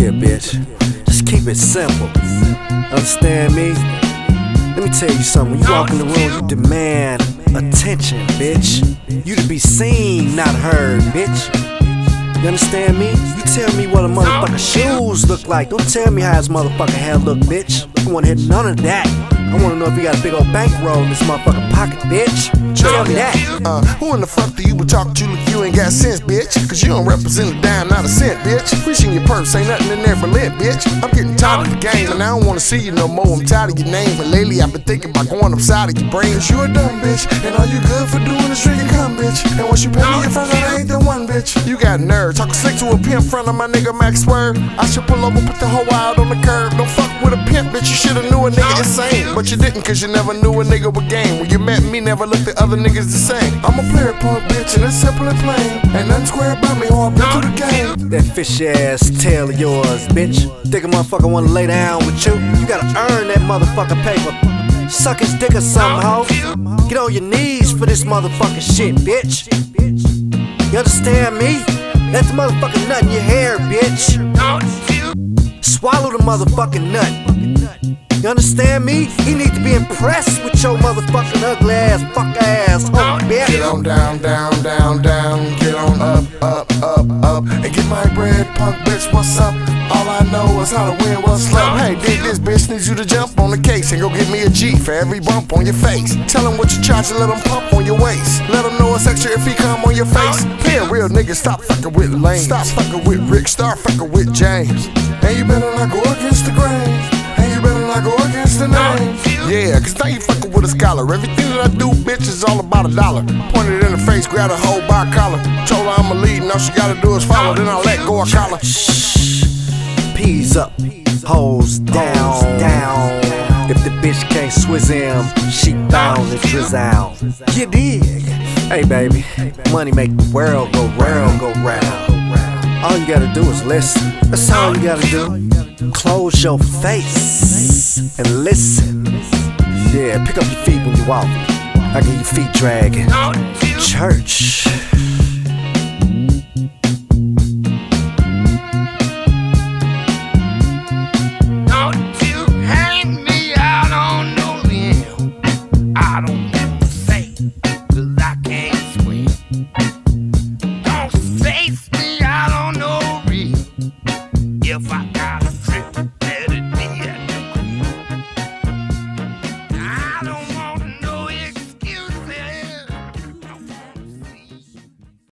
here, bitch. Just keep it simple. Understand me? Let me tell you something. When you walk in the room, you demand attention, bitch. You to be seen, not heard, bitch. You understand me? You tell me what a motherfucker shoes look like. Don't tell me how his motherfucking hair look, bitch. I wanna hear none of that. I wanna know if he got a big old bankroll in this motherfucking pocket, bitch. Tell me that. Uh, who in the fuck do you talking to you got sense, bitch? Cause you don't represent a dime, not a cent, bitch. Reaching your purse, ain't nothing in there but lint, bitch. I'm getting tired of the game, and I don't wanna see you no more. I'm tired of your name, and lately I've been thinking about going upside of your brains. You a dumb bitch, and all you good for doing is drinking cum, bitch. And once you pay me, you find out I ain't the one, bitch. You got nerve, talking slick to a pimp front of my nigga Mack Swrv. I should pull over, put the whole wild on the curb. Don't fuck with a pimp, bitch. You should've knew a nigga insane, but you didn't, cause you never knew a nigga with game. When you met me, never looked at other niggas the same. I'm a player punk bitch, and it's simple and plain. Ain't nothing square about me, or I've been through the game. That fish ass tail of yours, bitch. Think a motherfucker wanna lay down with you? You gotta earn that motherfucking paper. Suck his dick or something, ho. Get on your knees for this motherfucking shit, bitch. You understand me? That's the motherfucking nut in your hair, bitch. Swallow the motherfucking nut. You understand me? He need to be impressed with your motherfucking down, down, down, down. Get on up, up, up, up. And get my bread, punk bitch, what's up? All I know is how to win what's up. Hey, dig this bitch needs you to jump on the case and go get me a G for every bump on your face. Tell him what you charge and let him pump on your waist. Let him know it's extra if he come on your face. Here, real nigga, stop fucking with Lane. Stop fucking with Rick, start fucking with James. And you better not go against the grain. And you better not go against. Yeah, cause now you fucking with a scholar. Everything that I do, bitch, is all about a dollar. Pointed in the face, grab a hoe by a collar. Told her I'm a lead, and all she gotta do is follow. Then I let go of collar. Shh. Peas up, hoes down, down. If the bitch can't swizz him, she bound to drizzle. You dig? Hey baby, money make the world go round, go round. All you gotta do is listen. That's all you gotta do. Close your face and listen. Yeah, pick up your feet when you walk. I get your feet dragging. Church. If I got a trip, let it be at the. I don't